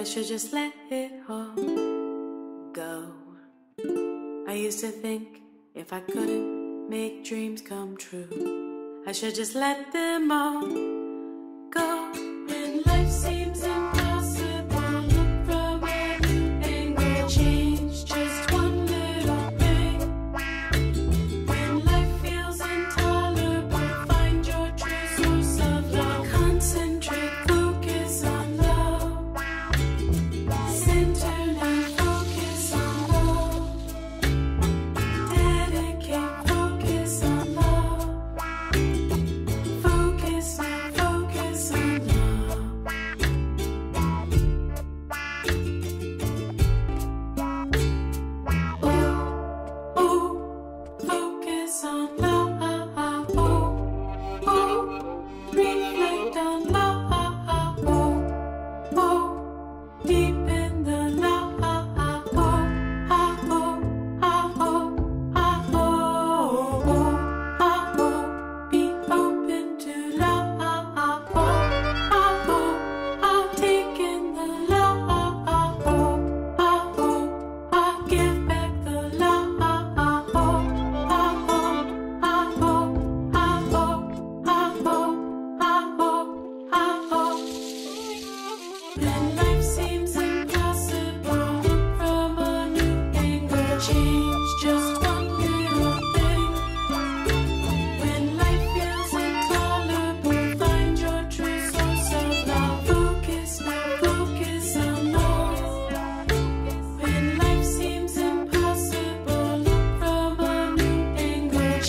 I should just let it all go. I used to think if I couldn't make dreams come true, I should just let them all go.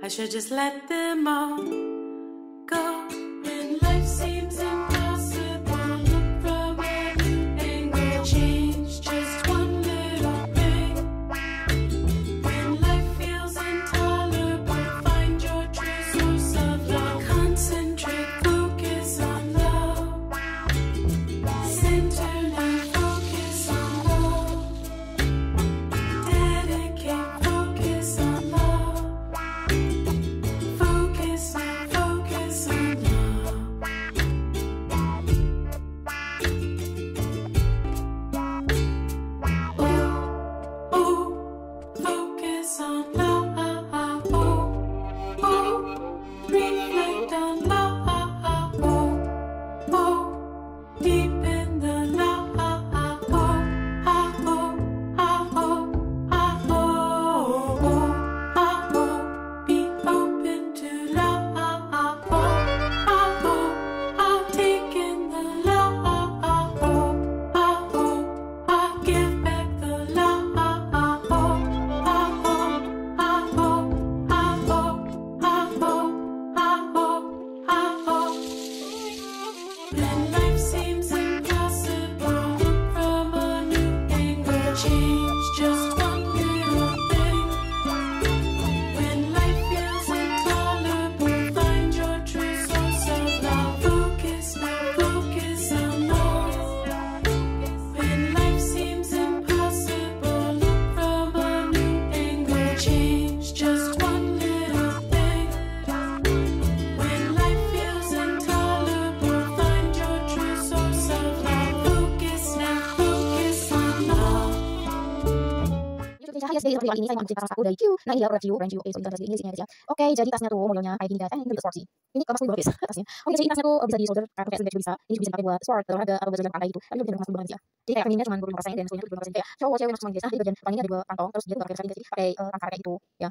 I should just let them all go. 情 kali ini saya mau cerita salah satu dari Q. Nah ini ya brand Q. Oke, so dari ini isinya guys ya. Oke, jadi tasnya tuh modelnya kayak gini guys. Eh, ini lebih sporty. Ini kemas banget guys tasnya. Oke, jadi tasnya tuh bisa di solder, kayak kayak juga bisa. Ini juga bisa dipakai buat sport, olahraga atau baju pantai gitu. Tapi lebih kemas banget ya. Jadi kayak feminnya cuma 25% dan semuanya 25% kayak cowok cewek masuk guys. Nah, di bagian tangannya ada dua kantong, terus dia tuh pakai sekali guys. Pakai eh, angka kayak gitu ya.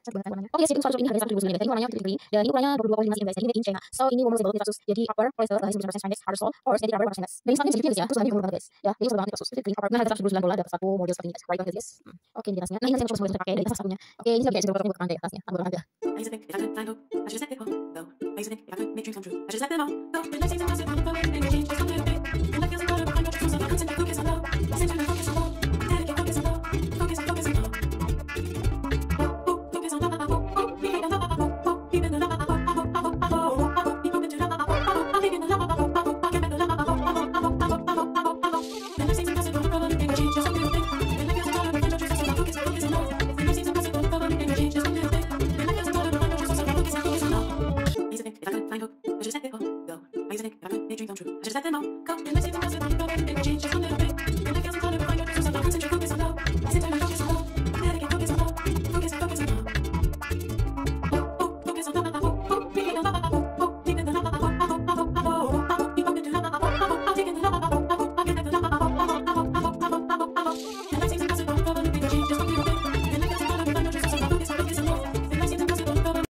cantik banget warnanya. Oke, okay, yes, satu ini harganya 1.009 mm. Ini warnanya untuk green dan ini ukurannya 22,5 cm guys. Ini made in China. So ini women's label 700. Jadi copper polyester guys 100% Chinese hard sole or jadi rubber bukan guys. Dan semakin sedikit guys ya. Terus harganya murah guys. Ya, ini murah banget guys. Jadi green copper. Nah, harga 109 dolar dapat satu model seperti ini guys. Right banget guys. Oke, ini tasnya. Nah, ini yang cuma boleh pakai dari tas satunya. Oke, ini sebagai jadwal buat pandai atasnya. Ambil harga. Thank you.